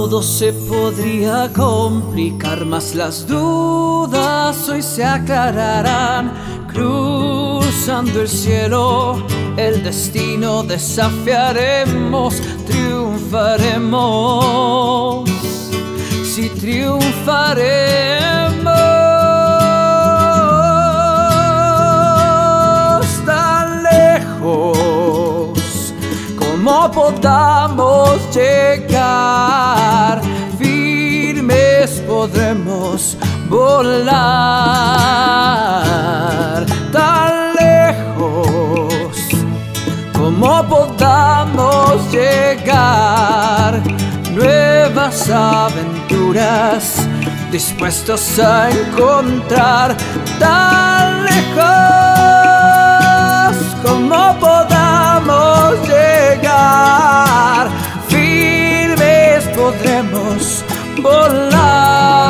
Todo se podría complicar, más las dudas hoy se aclararán. Cruzando el cielo, el destino desafiaremos, triunfaremos. Si triunfaremos tan lejos como podamos llegar, volar tan lejos como podamos llegar, nuevas aventuras dispuestos a encontrar tan lejos como podamos llegar, firmes podremos volar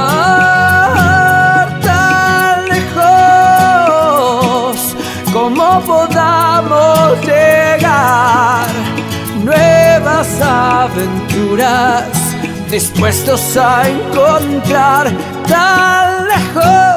como podamos llegar, nuevas aventuras dispuestos a encontrar tan lejos